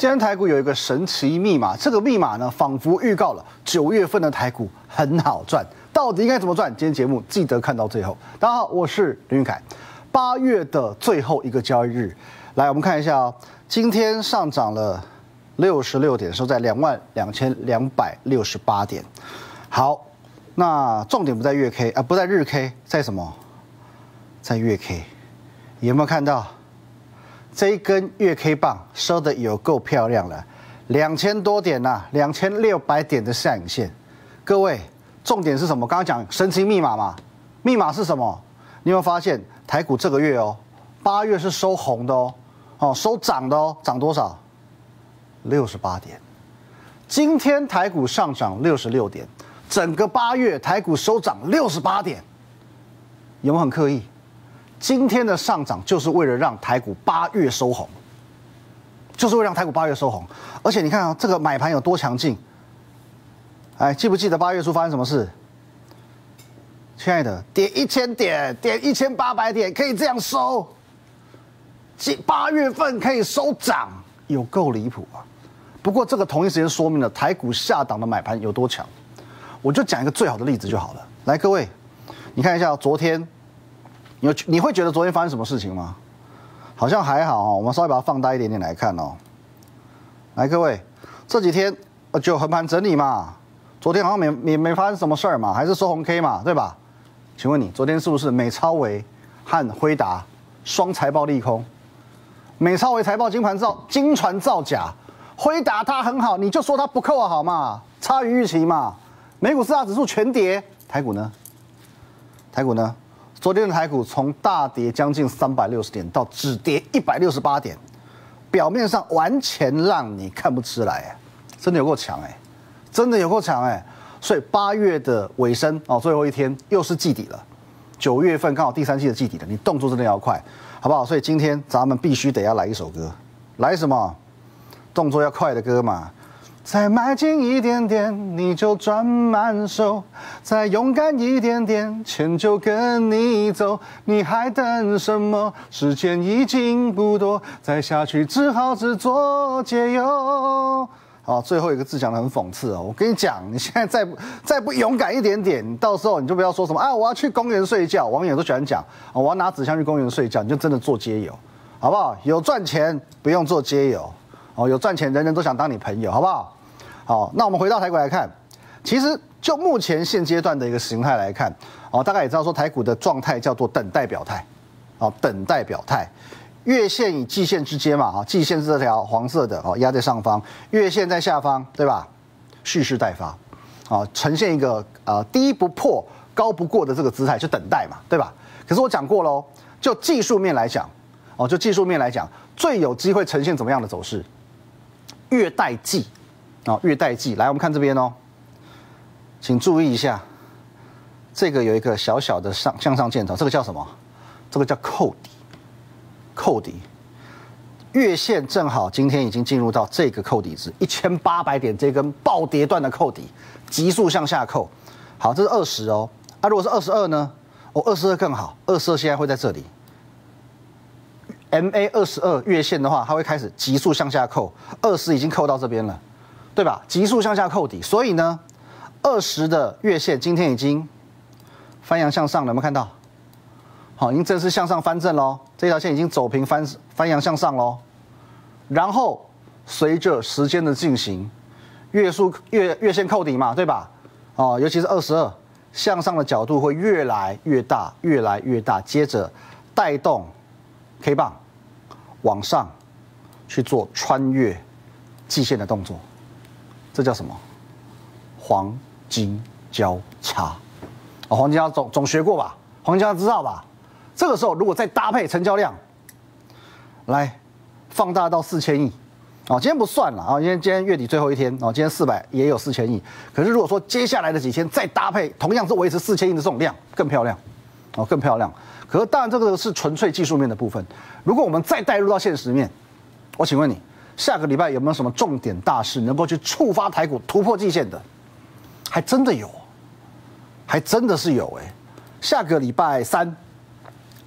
今天台股有一个神奇密码，这个密码呢，仿佛预告了九月份的台股很好赚。到底应该怎么赚？今天节目记得看到最后。大家好，我是林玉凯。八月的最后一个交易日，来我们看一下哦，今天上涨了六十六点，收在两万两千两百六十八点。好，那重点不在月 K 啊，不在日 K，在什么？在月 K，有没有看到？这一根月 K 棒收的有够漂亮了，两千多点呐，两千六百点的下影线。各位，重点是什么？刚刚讲神奇密码嘛，密码是什么？你有没有发现台股这个月哦，八月是收红的哦，哦收涨的哦，涨多少？六十八点。今天台股上涨六十六点，整个八月台股收涨六十八点，有没有很刻意？今天的上涨就是为了让台股八月收红，就是为了让台股八月收红。而且你看啊，这个买盘有多强劲！哎，记不记得八月初发生什么事？亲爱的，跌一千点，跌一千八百点，可以这样收。八月份可以收涨，有够离谱啊！不过这个同一时间说明了台股下档的买盘有多强。我就讲一个最好的例子就好了。来，各位，你看一下昨天。有你会觉得昨天发生什么事情吗？好像还好哦。我们稍微把它放大一点点来看哦。来，各位，这几天就横盘整理嘛。昨天好像没没没发生什么事儿嘛，还是收红 K 嘛，对吧？请问你昨天是不是美超维和辉达双财报利空？美超维财报金盘造金船造假，辉达它很好，你就说它不扣啊好嘛，差于预期嘛。美股四大指数全跌，台股呢？台股呢？昨天的台股从大跌将近三百六十点到只跌一百六十八点，表面上完全让你看不出来，真的有够强哎，真的有够强哎，所以八月的尾声哦，最后一天又是季底了，九月份刚好第三季的季底了，你动作真的要快，好不好？所以今天咱们必须得要来一首歌，来什么？动作要快的歌嘛。再迈进一点点，你就赚满手；再勇敢一点点，钱就跟你走。你还等什么？时间已经不多，再下去只好自作解忧。好，最后一个字讲的很讽刺哦。我跟你讲，你现在再不再不勇敢一点点，到时候你就不要说什么啊！我要去公园睡觉。网友都喜欢讲啊，我要拿纸箱去公园睡觉，你就真的做街友，好不好？有赚钱不用做街友哦，有赚钱人人都想当你朋友，好不好？好，那我们回到台股来看，其实就目前现阶段的一个形态来看，哦，大概也知道说台股的状态叫做等待表态，哦，等待表态，月线与季线之间嘛，啊，季线是这条黄色的，哦，压在上方，月线在下方，对吧？蓄势待发，啊，呈现一个呃低不破高不过的这个姿态，就等待嘛，对吧？可是我讲过喽，就技术面来讲，哦，就技术面来讲，最有机会呈现怎么样的走势？月带季。啊，月带季来，我们看这边哦，请注意一下，这个有一个小小的上向上箭头，这个叫什么？这个叫扣底，扣底。月线正好今天已经进入到这个扣底值一千八百点这根暴跌段的扣底，急速向下扣。好，这是二十哦。啊，如果是二十二呢？哦，二十二更好，二十二现在会在这里。MA 二十二月线的话，它会开始急速向下扣，二十已经扣到这边了。对吧？急速向下扣底，所以呢，二十的月线今天已经翻阳向上了，有没有看到？好，已经正式向上翻正喽。这条线已经走平翻翻阳向上喽。然后随着时间的进行，月数月月线扣底嘛，对吧？哦，尤其是二十二向上的角度会越来越大，越来越大，接着带动 K 棒往上去做穿越季线的动作。这叫什么？黄金交叉，哦，黄金交总总学过吧？黄金交叉知道吧？这个时候如果再搭配成交量，来放大到四千亿，哦，今天不算了啊，因为今天月底最后一天，哦，今天四百也有四千亿。可是如果说接下来的几天再搭配，同样是维持四千亿的这种量，更漂亮，哦，更漂亮。可是当然这个是纯粹技术面的部分。如果我们再带入到现实面，我请问你。下个礼拜有没有什么重点大事能够去触发台股突破季线的？还真的有，还真的是有哎。下个礼拜三，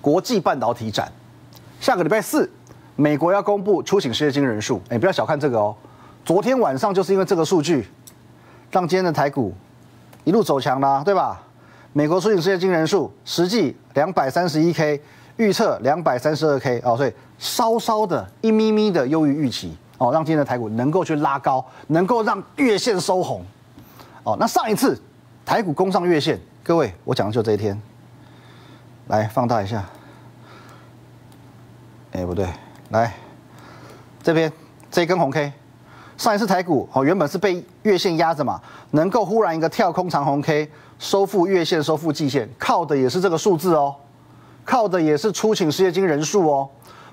国际半导体展；下个礼拜四，美国要公布出勤失业金人数，哎，不要小看这个哦。昨天晚上就是因为这个数据，让今天的台股一路走强啦，对吧？美国出勤失业金人数实际两百三十一 K，预测两百三十二 K 哦，所以稍稍的一咪咪的优于预期哦，让今天的台股能够去拉高，能够让月线收红哦。那上一次台股攻上月线，各位我讲的就这一天，来放大一下，哎不对，来这边这根红 K。上一次台股哦，原本是被月线压着嘛，能够忽然一个跳空长红 K 收复月线、收复季线，靠的也是这个数字哦，靠的也是出勤失业金人数哦。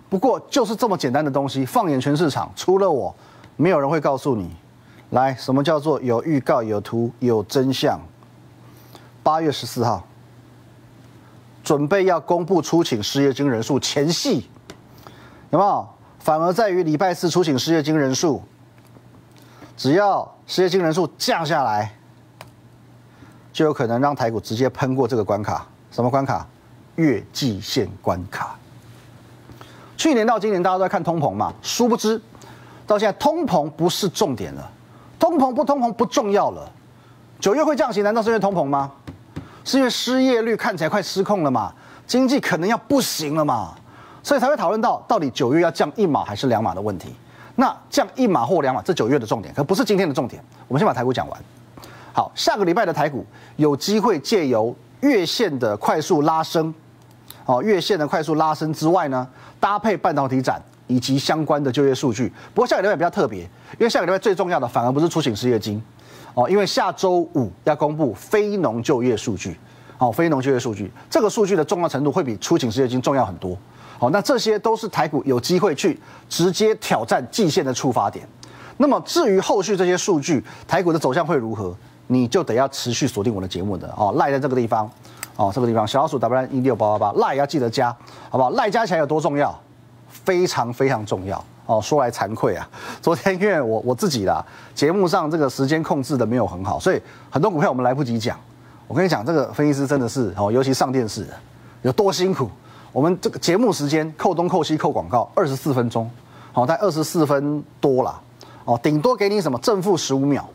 不过就是这么简单的东西，放眼全市场，除了我，没有人会告诉你。来，什么叫做有预告、有图、有真相？八月十四号，准备要公布出勤失业金人数前戏，有没有？反而在于礼拜四出勤失业金人数。只要失业金人数降下来，就有可能让台股直接喷过这个关卡。什么关卡？月季线关卡。去年到今年，大家都在看通膨嘛，殊不知到现在通膨不是重点了，通膨不通膨不重要了。九月会降息，难道是因为通膨吗？是因为失业率看起来快失控了嘛？经济可能要不行了嘛？所以才会讨论到到底九月要降一码还是两码的问题。那降一码或两码，这九月的重点，可不是今天的重点。我们先把台股讲完。好，下个礼拜的台股有机会借由月线的快速拉升，哦，月线的快速拉升之外呢，搭配半导体展以及相关的就业数据。不过下个礼拜比较特别，因为下个礼拜最重要的反而不是出行失业金，哦，因为下周五要公布非农就业数据，哦，非农就业数据，这个数据的重要程度会比出行失业金重要很多。好，那这些都是台股有机会去直接挑战季线的触发点。那么至于后续这些数据，台股的走向会如何，你就得要持续锁定我的节目的哦，赖在这个地方，哦，这个地方小鼠 W 一六八八八赖要记得加，好不好？赖加起来有多重要？非常非常重要哦。说来惭愧啊，昨天因为我我自己啦，节目上这个时间控制的没有很好，所以很多股票我们来不及讲。我跟你讲，这个分析师真的是哦，尤其上电视的有多辛苦。我们这个节目时间扣东扣西扣广告二十四分钟，好，在二十四分多了，哦，顶多给你什么正负十五秒，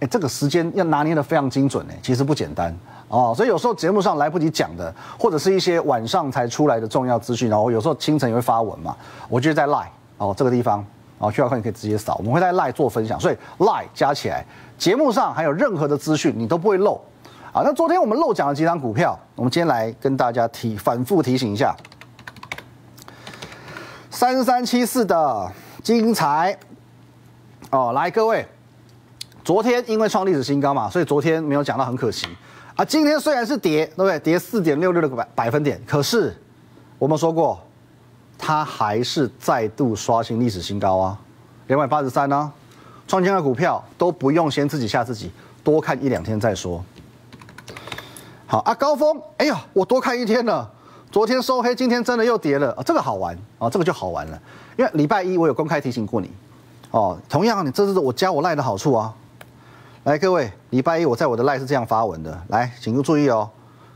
哎，这个时间要拿捏的非常精准呢，其实不简单哦，所以有时候节目上来不及讲的，或者是一些晚上才出来的重要资讯，然后有时候清晨也会发文嘛，我就在 Line 哦这个地方哦需要看你可以直接扫，我们会在 Line 做分享，所以 Line 加起来，节目上还有任何的资讯你都不会漏。啊，那昨天我们漏讲了几张股票，我们今天来跟大家提反复提醒一下。三三七四的精彩哦，来各位，昨天因为创历史新高嘛，所以昨天没有讲到，很可惜啊。今天虽然是跌，对不对？跌四点六六个百百分点，可是我们说过，它还是再度刷新历史新高啊，两百八十三呢。创新的股票都不用先自己吓自己，多看一两天再说。好啊，高峰，哎呀，我多看一天了。昨天收黑，今天真的又跌了啊，这个好玩啊，这个就好玩了。因为礼拜一我有公开提醒过你，哦，同样你这是我加我赖的好处啊。来，各位，礼拜一我在我的赖是这样发文的，来，请注意哦。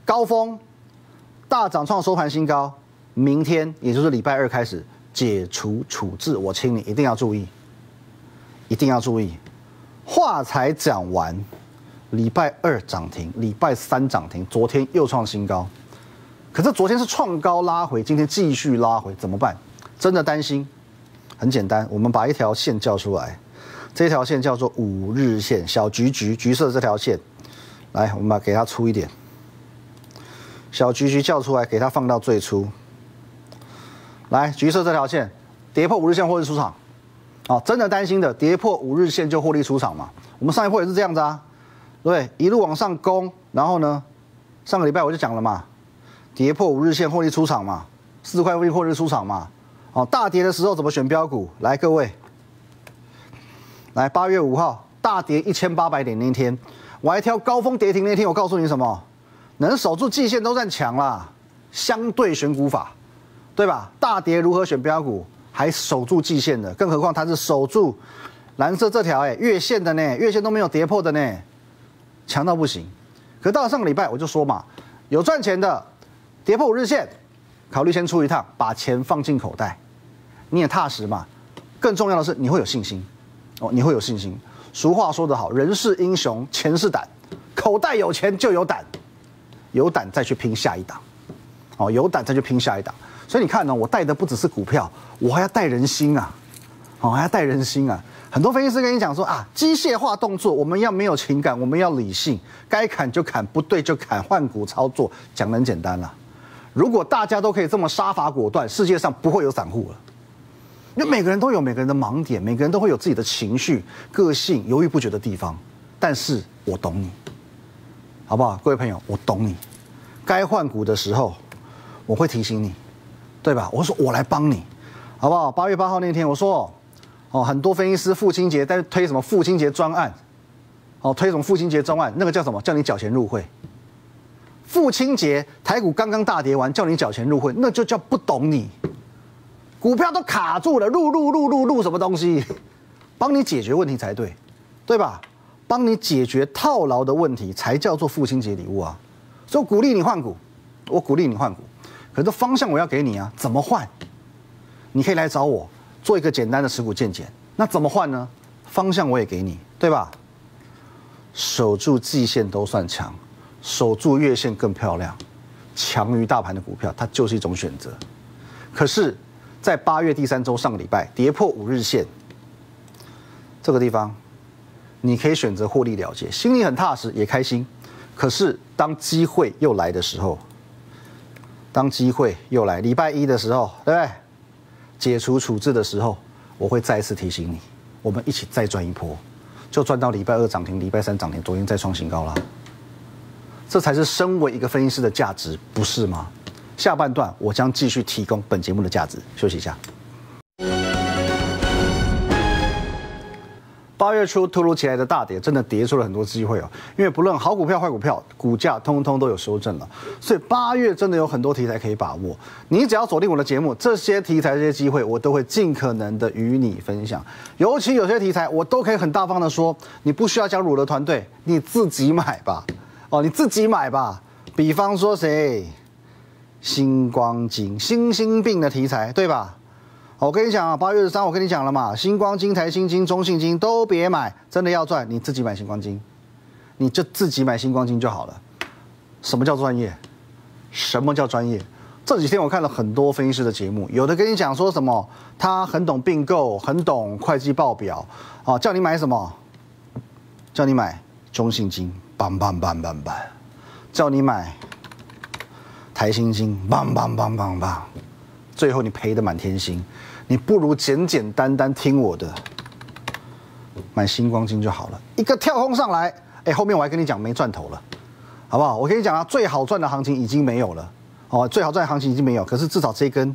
高峰大涨创收盘新高，明天也就是礼拜二开始解除处置，我请你一定要注意，一定要注意。话才讲完。礼拜二涨停，礼拜三涨停，昨天又创新高。可是昨天是创高拉回，今天继续拉回，怎么办？真的担心？很简单，我们把一条线叫出来，这条线叫做五日线，小橘橘橘色这条线。来，我们把它给它粗一点。小橘橘叫出来，给它放到最粗。来，橘色这条线跌破五日线获利出场。哦，真的担心的，跌破五日线就获利出场嘛？我们上一波也是这样子啊。对，一路往上攻，然后呢，上个礼拜我就讲了嘛，跌破五日线获利出场嘛，四块获利获利出场嘛，哦，大跌的时候怎么选标股？来，各位，来八月五号大跌一千八百点那天，我还挑高峰跌停那天，我告诉你什么？能守住季线都算强啦，相对选股法，对吧？大跌如何选标股？还守住季线的，更何况它是守住蓝色这条哎月线的呢，月线都没有跌破的呢。强到不行，可到了上个礼拜我就说嘛，有赚钱的，跌破五日线，考虑先出一趟，把钱放进口袋，你也踏实嘛。更重要的是，你会有信心哦，你会有信心。俗话说得好，人是英雄，钱是胆，口袋有钱就有胆，有胆再去拼下一档，哦，有胆再去拼下一档。所以你看呢，我带的不只是股票，我还要带人心啊，哦，还要带人心啊。很多分析师跟你讲说啊，机械化动作，我们要没有情感，我们要理性，该砍就砍，不对就砍，换股操作，讲的很简单了。如果大家都可以这么杀伐果断，世界上不会有散户了。因为每个人都有每个人的盲点，每个人都会有自己的情绪、个性、犹豫不决的地方。但是我懂你，好不好？各位朋友，我懂你。该换股的时候，我会提醒你，对吧？我说我来帮你，好不好？八月八号那天，我说哦，很多分析师父亲节在推什么父亲节专案，哦，推什么父亲节专案，那个叫什么？叫你缴钱入会。父亲节台股刚刚大跌完，叫你缴钱入会，那就叫不懂你。股票都卡住了，入入入入入什么东西？帮你解决问题才对，对吧？帮你解决套牢的问题才叫做父亲节礼物啊！所以鼓励你换股，我鼓励你换股，可是方向我要给你啊，怎么换？你可以来找我做一个简单的持股见解。那怎么换呢？方向我也给你，对吧？守住季线都算强。守住月线更漂亮，强于大盘的股票，它就是一种选择。可是，在八月第三周上个礼拜跌破五日线这个地方，你可以选择获利了结，心里很踏实，也开心。可是，当机会又来的时候，当机会又来，礼拜一的时候，对不对？解除处置的时候，我会再次提醒你，我们一起再赚一波，就赚到礼拜二涨停，礼拜三涨停，昨天再创新高了。这才是身为一个分析师的价值，不是吗？下半段我将继续提供本节目的价值。休息一下。八月初突如其来的大跌，真的跌出了很多机会哦。因为不论好股票坏股票，股价通通都有修正了，所以八月真的有很多题材可以把握。你只要锁定我的节目，这些题材、这些机会，我都会尽可能的与你分享。尤其有些题材，我都可以很大方的说，你不需要加入我的团队，你自己买吧。哦，你自己买吧。比方说谁，星光金、新兴病的题材，对吧？我跟你讲啊，八月十三我跟你讲了嘛，星光金、台星金、中信金都别买，真的要赚，你自己买星光金，你就自己买星光金就好了。什么叫专业？什么叫专业？这几天我看了很多分析师的节目，有的跟你讲说什么，他很懂并购，很懂会计报表，啊，叫你买什么？叫你买中信金。棒棒棒棒棒，叫你买台新金，棒棒棒棒棒，最后你赔的满天星，你不如简简单单听我的，买星光金就好了。一个跳空上来，哎，后面我还跟你讲没赚头了，好不好？我跟你讲啊，最好赚的行情已经没有了，哦，最好赚的行情已经没有，可是至少这一根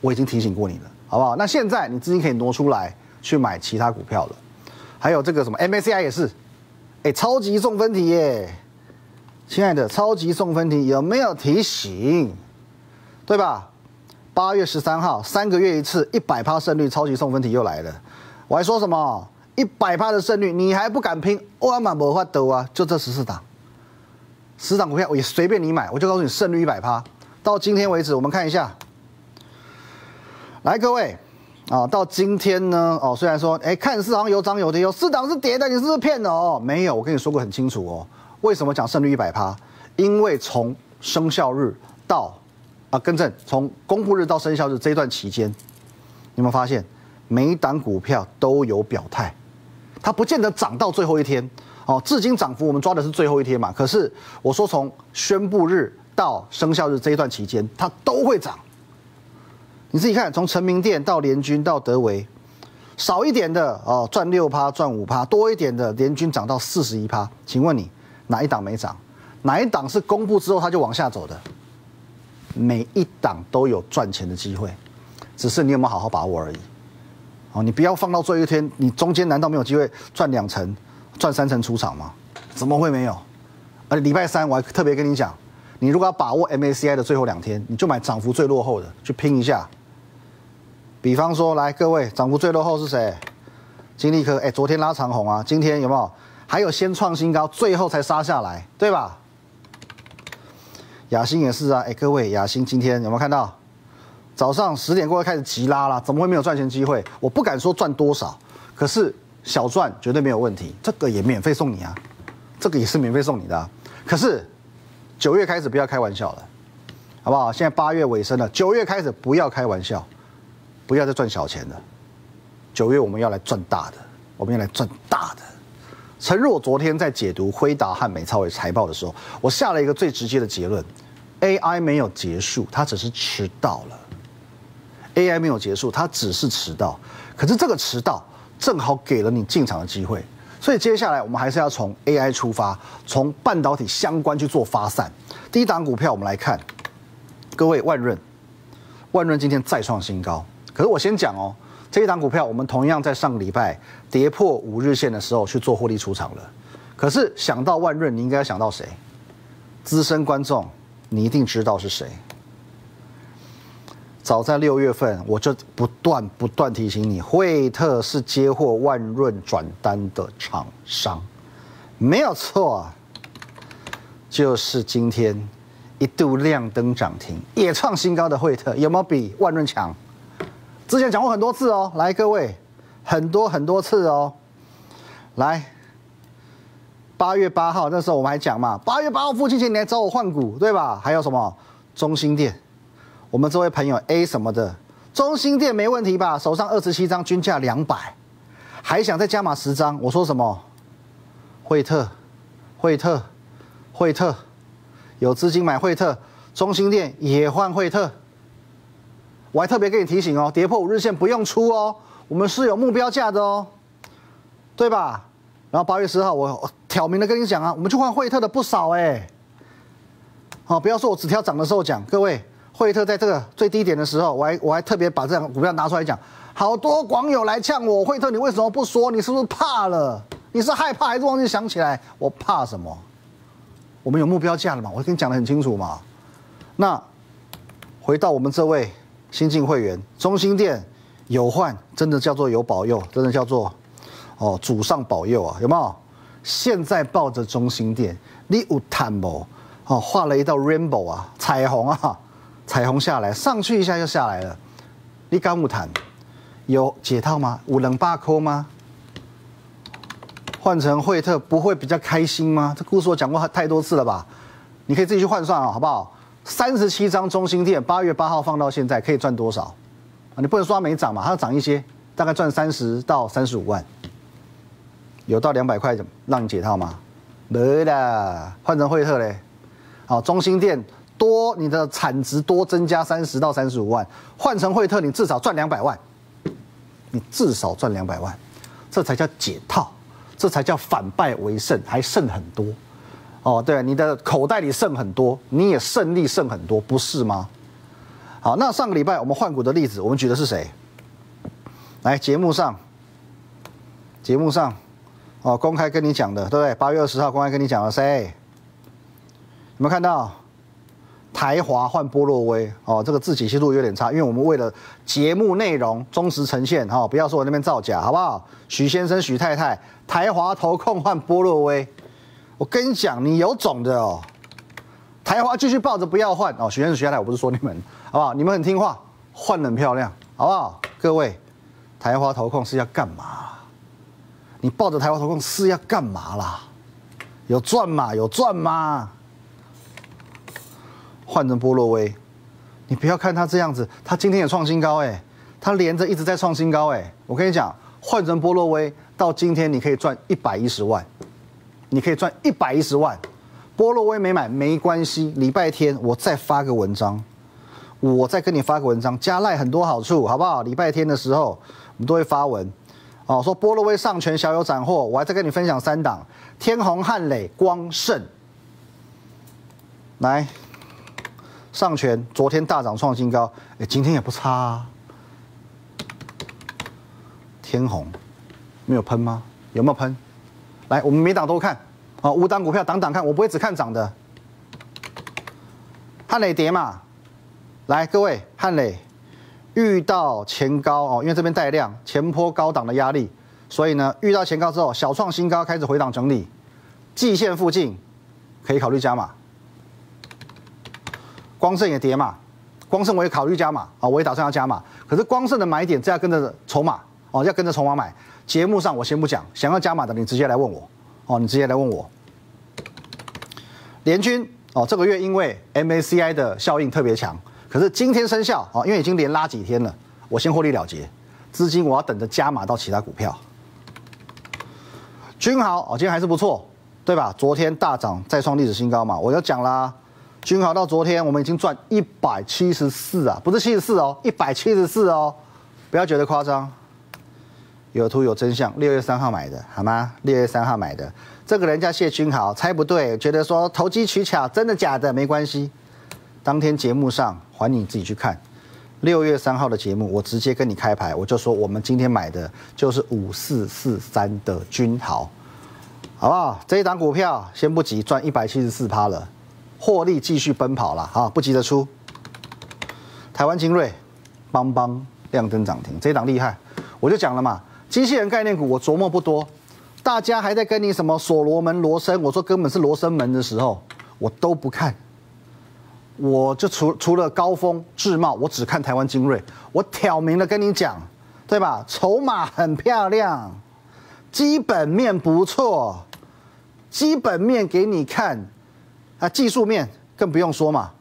我已经提醒过你了，好不好？那现在你资金可以挪出来去买其他股票了，还有这个什么 MACI 也是。哎，超级送分题耶！亲爱的，超级送分题有没有提醒？对吧？八月十三号，三个月一次，一百趴胜率，超级送分题又来了。我还说什么？一百趴的胜率，你还不敢拼？我嘛没法得啊！就这十四档，十档股票我也随便你买，我就告诉你胜率一百趴。到今天为止，我们看一下，来各位。啊，到今天呢，哦，虽然说，哎，看市好像有涨有跌，有四档是跌的，你是不是骗了哦？没有，我跟你说过很清楚哦。为什么讲胜率一百趴？因为从生效日到啊，更正，从公布日到生效日这一段期间，有没有发现每一档股票都有表态？它不见得涨到最后一天哦。至今涨幅我们抓的是最后一天嘛？可是我说从宣布日到生效日这一段期间，它都会涨。你自己看，从成名店到联军到德维，少一点的哦赚六趴赚五趴，多一点的联军涨到四十一趴。请问你哪一档没涨？哪一档是公布之后它就往下走的？每一档都有赚钱的机会，只是你有没有好好把握而已。哦，你不要放到最后一天，你中间难道没有机会赚两成、赚三成出场吗？怎么会没有？而礼拜三我还特别跟你讲，你如果要把握 MACI 的最后两天，你就买涨幅最落后的去拼一下。比方说，来各位，涨幅最落后是谁？金利科，哎，昨天拉长红啊，今天有没有？还有先创新高，最后才杀下来，对吧？雅兴也是啊，哎，各位，雅兴今天有没有看到早上十点过后开始急拉了，怎么会没有赚钱机会？我不敢说赚多少，可是小赚绝对没有问题。这个也免费送你啊，这个也是免费送你的。可是九月开始不要开玩笑了，好不好？现在八月尾声了，九月开始不要开玩笑，不要再赚小钱了。九月我们要来赚大的，我们要来赚大的。陈若昨天在解读辉达和美超伟财报的时候，我下了一个最直接的结论：AI 没有结束，它只是迟到了。AI 没有结束，它只是迟到。可是这个迟到正好给了你进场的机会。所以接下来我们还是要从 AI 出发，从半导体相关去做发散。第一档股票我们来看，各位万润，万润今天再创新高。可是我先讲哦，这一档股票我们同样在上个礼拜跌破五日线的时候去做获利出场了。可是想到万润，你应该想到谁？资深观众，你一定知道是谁。早在六月份，我就不断不断提醒你，惠特是接获万润转单的厂商，没有错，就是今天一度亮灯涨停，也创新高的惠特，有没有比万润强？之前讲过很多次哦，来各位，很多很多次哦，来，八月八号那时候我们还讲嘛，八月八号父亲节你来找我换股，对吧？还有什么中心店？我们这位朋友 A 什么的，中心店没问题吧？手上二十七张，均价两百，还想再加码十张？我说什么？惠特，惠特，惠特，有资金买惠特，中心店也换惠特。我还特别给你提醒哦，跌破五日线不用出哦，我们是有目标价的哦，对吧？然后八月十号我挑明的跟你讲啊，我们去换惠特的不少哎，好，不要说我只挑涨的时候讲，各位。惠特在这个最低点的时候，我还我还特别把这张股票拿出来讲，好多网友来呛我，惠特你为什么不说？你是不是怕了？你是害怕还是忘记想起来？我怕什么？我们有目标价了嘛？我跟你讲的很清楚嘛。那回到我们这位新进会员，中心店有换，真的叫做有保佑，真的叫做哦祖上保佑啊，有没有？现在抱着中心店，你有坦不？哦，画了一道 rainbow 啊，彩虹啊。彩虹下来，上去一下就下来了。你敢不坦？有解套吗？五冷八扣吗？换成惠特不会比较开心吗？这故事我讲过太多次了。吧？你可以自己去换算啊，好不好？三十七张中心店，八月八号放到现在可以赚多少？啊，你不能说没涨嘛，它涨一些，大概赚三十到三十五万。有到两百块让你解套吗？没的。换成惠特嘞，好，中心店。多你的产值多增加三十到三十五万，换成惠特你至少赚两百万，你至少赚两百万，这才叫解套，这才叫反败为胜，还剩很多，哦，对，你的口袋里剩很多，你也胜利剩很多，不是吗？好，那上个礼拜我们换股的例子，我们举的是谁？来节目上，节目上，哦，公开跟你讲的，对不对？八月二十号公开跟你讲了谁？有没有看到？台华换波洛威哦，这个字解析度有点差，因为我们为了节目内容忠实呈现哈，不要说我那边造假，好不好？许先生、许太太，台华投控换波洛威，我跟你讲，你有种的哦。台华继续抱着不要换哦，许先生、许太太，我不是说你们，好不好？你们很听话，换很漂亮，好不好？各位，台华投控是要干嘛？你抱着台华投控是要干嘛啦？有赚吗？有赚吗？换成波洛威，你不要看它这样子，它今天也创新高哎，它连着一直在创新高哎。我跟你讲，换成波洛威到今天你可以赚一百一十万，你可以赚一百一十万。波洛威没买没关系，礼拜天我再发个文章，我再跟你发个文章，加赖很多好处，好不好？礼拜天的时候我们都会发文，哦，说波洛威上全小有斩获，我还在跟你分享三档：天虹、汉磊、光盛，来。上权昨天大涨创新高，哎，今天也不差啊。天虹没有喷吗？有没有喷？来，我们每档都看，啊，五档股票档档看，我不会只看涨的。汉磊跌嘛，来各位，汉磊遇到前高哦，因为这边带量，前坡高档的压力，所以呢，遇到前高之后小创新高，开始回档整理，季线附近可以考虑加码。光盛也跌嘛，光盛我也考虑加码啊，我也打算要加码。可是光盛的买点，这要跟着筹码哦，要跟着筹码买。节目上我先不讲，想要加码的你直接来问我哦，你直接来问我。联军哦，这个月因为 MACI 的效应特别强，可是今天生效哦，因为已经连拉几天了，我先获利了结，资金我要等着加码到其他股票。君豪哦，今天还是不错，对吧？昨天大涨再创历史新高嘛，我就讲啦。君豪到昨天我们已经赚一百七十四啊，不是七十四哦，一百七十四哦，不要觉得夸张。有图有真相，六月三号买的好吗？六月三号买的，这个人叫谢君豪，猜不对，觉得说投机取巧，真的假的没关系。当天节目上还你自己去看，六月三号的节目，我直接跟你开牌，我就说我们今天买的就是五四四三的君豪，好不好？这一档股票先不急，赚一百七十四趴了，获利继续奔跑了啊，不急着出。台湾精锐，邦邦亮灯涨停，这一档厉害，我就讲了嘛。机器人概念股我琢磨不多，大家还在跟你什么所罗门罗森，我说根本是罗森门的时候，我都不看。我就除除了高峰智茂，我只看台湾精锐。我挑明了跟你讲，对吧？筹码很漂亮，基本面不错，基本面给你看，啊，技术面更不用说嘛，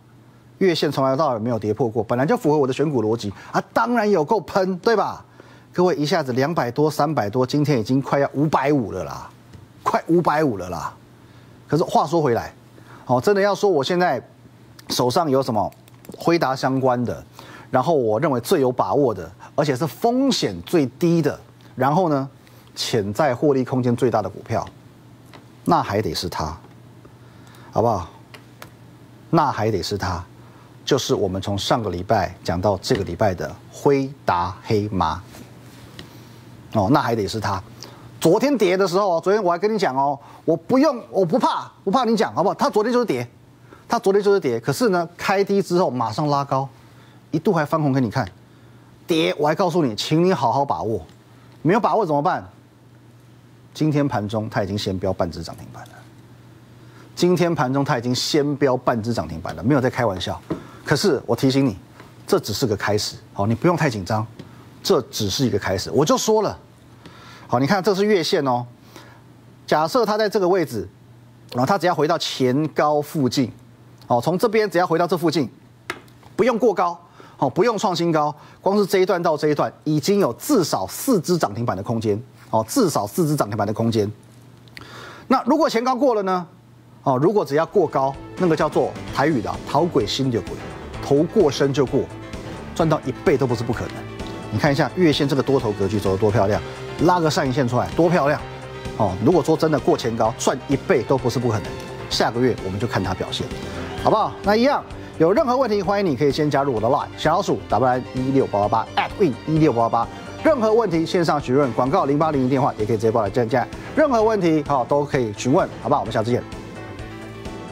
月线从来到尾没有跌破过，本来就符合我的选股逻辑啊，当然有够喷，对吧？各位一下子两百多、三百多，今天已经快要五百五了啦，快五百五了啦。可是话说回来，哦，真的要说我现在手上有什么辉达相关的，然后我认为最有把握的，而且是风险最低的，然后呢，潜在获利空间最大的股票，那还得是它，好不好？那还得是它，就是我们从上个礼拜讲到这个礼拜的辉达黑马。哦，那还得是他。昨天跌的时候，昨天我还跟你讲哦，我不用，我不怕，不怕你讲好不好？他昨天就是跌，他昨天就是跌。可是呢，开低之后马上拉高，一度还翻红给你看。跌，我还告诉你，请你好好把握。没有把握怎么办？今天盘中它已经先标半只涨停板了。今天盘中它已经先标半只涨停板了，没有在开玩笑。可是我提醒你，这只是个开始，好，你不用太紧张。这只是一个开始，我就说了，好，你看这是月线哦。假设它在这个位置，然后它只要回到前高附近，哦，从这边只要回到这附近，不用过高，哦，不用创新高，光是这一段到这一段，已经有至少四只涨停板的空间，哦，至少四只涨停板的空间。那如果前高过了呢？哦，如果只要过高，那个叫做台语的“逃鬼心就鬼”，头过身就过，赚到一倍都不是不可能。你看一下月线这个多头格局走得多漂亮，拉个上影线出来多漂亮，哦，如果说真的过前高赚一倍都不是不可能，下个月我们就看它表现，好不好？那一样有任何问题，欢迎你可以先加入我的 line 小老鼠 W 一六八八八 at win 一六八八八，任何问题线上询问广告零八零零电话也可以直接过来见见，任何问题好都可以询问，好不好？我们下次见。